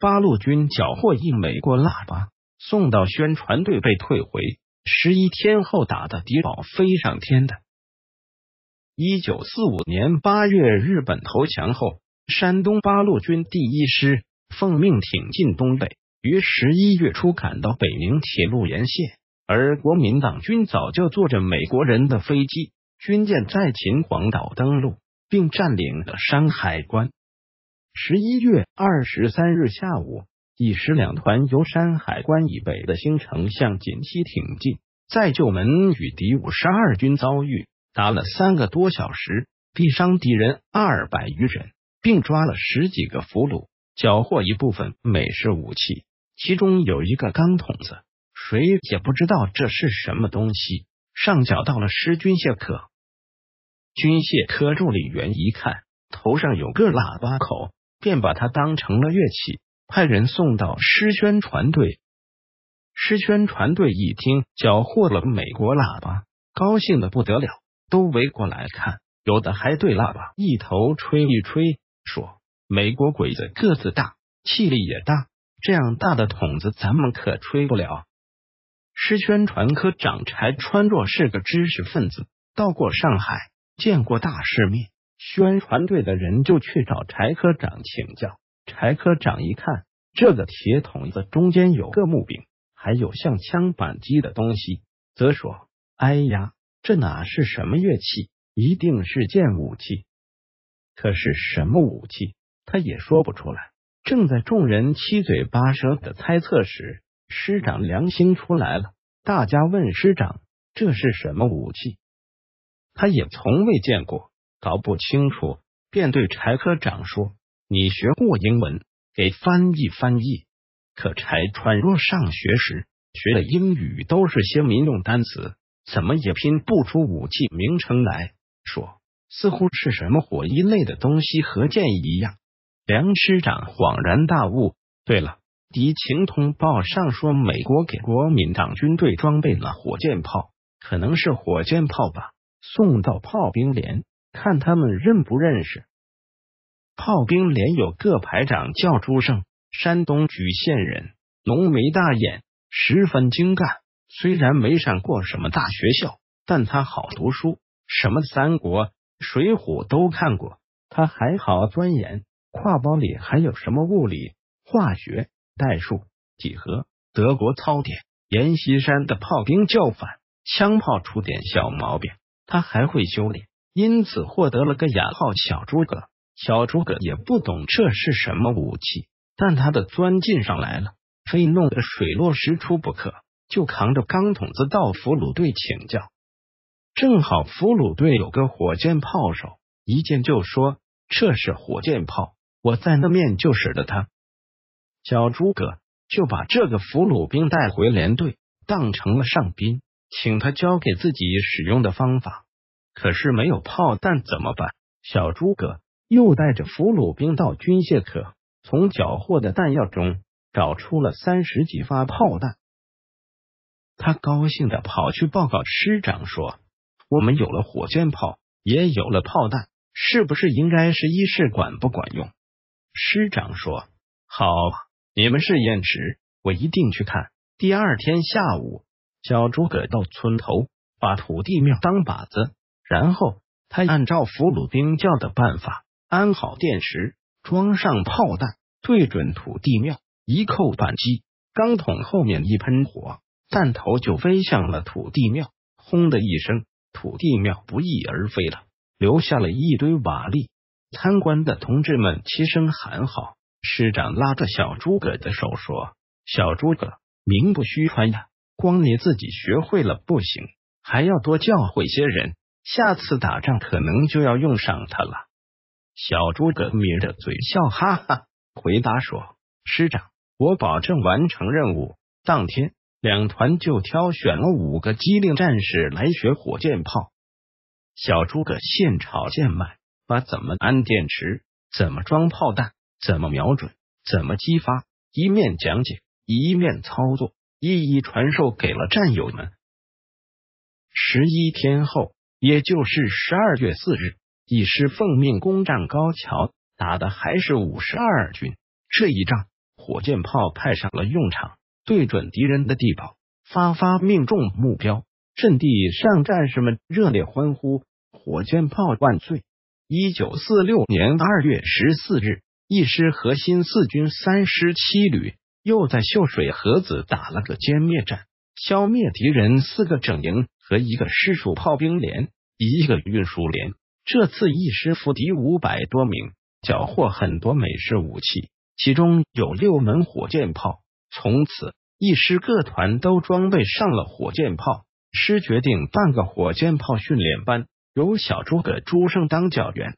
八路军缴获一美国喇叭，送到宣传队被退回。十一天后打的敌宝飞上天的。一九四五年八月，日本投降后，山东八路军第一师奉命挺进东北，于十一月初赶到北宁铁路沿线。而国民党军早就坐着美国人的飞机、军舰在秦皇岛登陆，并占领了山海关。十一月二十三日下午。一师两团由山海关以北的新城向锦西挺进，在旧门与敌五十二军遭遇，打了三个多小时，毙伤敌人二百余人，并抓了十几个俘虏，缴获一部分美式武器，其中有一个钢筒子，谁也不知道这是什么东西，上缴到了师军械科。军械科助理员一看头上有个喇叭口，便把它当成了乐器。派人送到师宣传队，师宣传队一听缴获了美国喇叭，高兴的不得了，都围过来看，有的还对喇叭一头吹一吹，说：“美国鬼子个子大，气力也大，这样大的筒子咱们可吹不了。”师宣传科长柴川若是个知识分子，到过上海，见过大世面，宣传队的人就去找柴科长请教。柴科长一看，这个铁筒子中间有个木柄，还有像枪板机的东西，则说：“哎呀，这哪是什么乐器？一定是件武器。可是什么武器，他也说不出来。”正在众人七嘴八舌的猜测时，师长良心出来了。大家问师长：“这是什么武器？”他也从未见过，搞不清楚，便对柴科长说。你学过英文，给翻译翻译。可柴川若上学时学的英语都是些民用单词，怎么也拼不出武器名称来。说似乎是什么火一类的东西和剑一样。梁师长恍然大悟。对了，敌情通报上说美国给国民党军队装备了火箭炮，可能是火箭炮吧。送到炮兵连，看他们认不认识。炮兵连有个排长叫朱胜，山东莒县人，浓眉大眼，十分精干。虽然没上过什么大学校，但他好读书，什么三国、水浒都看过。他还好钻研，挎包里还有什么物理、化学、代数、几何、德国操点。阎锡山的炮兵叫反，枪炮出点小毛病，他还会修炼，因此获得了个雅号“小诸葛”。小诸葛也不懂这是什么武器，但他的钻劲上来了，非弄得水落石出不可。就扛着钢筒子到俘虏队请教，正好俘虏队有个火箭炮手，一见就说这是火箭炮，我在那面就使得他。小诸葛就把这个俘虏兵带回连队，当成了上宾，请他教给自己使用的方法。可是没有炮弹怎么办？小诸葛。又带着俘虏兵到军械科，从缴获的弹药中找出了三十几发炮弹。他高兴的跑去报告师长说：“我们有了火箭炮，也有了炮弹，是不是应该试一试管不管用？”师长说：“好，你们试验时，我一定去看。”第二天下午，小诸葛到村头把土地庙当靶子，然后他按照俘虏兵教的办法。安好电池，装上炮弹，对准土地庙，一扣扳机，钢筒后面一喷火，弹头就飞向了土地庙。轰的一声，土地庙不翼而飞了，留下了一堆瓦砾。参观的同志们齐声喊好。师长拉着小诸葛的手说：“小诸葛，名不虚传呀，光你自己学会了不行，还要多教诲些人，下次打仗可能就要用上它了。”小诸葛抿着嘴笑哈哈，回答说：“师长，我保证完成任务。”当天，两团就挑选了五个机灵战士来学火箭炮。小诸葛现炒现卖，把怎么安电池、怎么装炮弹、怎么瞄准、怎么激发，一面讲解，一面操作，一一传授给了战友们。十一天后，也就是十二月四日。一师奉命攻占高桥，打的还是五十二军。这一仗，火箭炮派上了用场，对准敌人的地堡，发发命中目标。阵地上战士们热烈欢呼：“火箭炮万岁！”一九四六年二月十四日，一师核心四军三师七旅又在秀水河子打了个歼灭战，消灭敌人四个整营和一个师属炮兵连、一个运输连。这次一师俘敌五百多名，缴获很多美式武器，其中有六门火箭炮。从此，一师各团都装备上了火箭炮。师决定办个火箭炮训练班。由小诸葛朱胜当教员。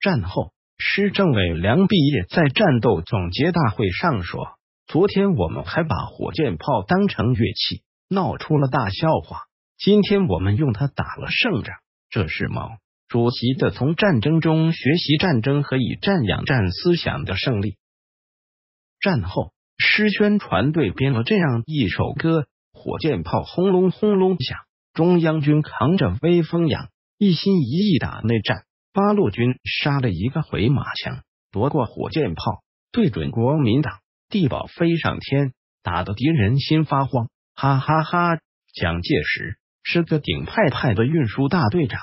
战后，师政委梁毕业在战斗总结大会上说：“昨天我们还把火箭炮当成乐器，闹出了大笑话。今天我们用它打了胜仗，这是毛主席的从战争中学习战争和以战养战思想的胜利。”战后，师宣传队编了这样一首歌：“火箭炮轰隆轰隆响，中央军扛着威风扬。”一心一意打内战，八路军杀了一个回马枪，夺过火箭炮，对准国民党地堡飞上天，打得敌人心发慌，哈哈哈！蒋介石是个顶派派的运输大队长，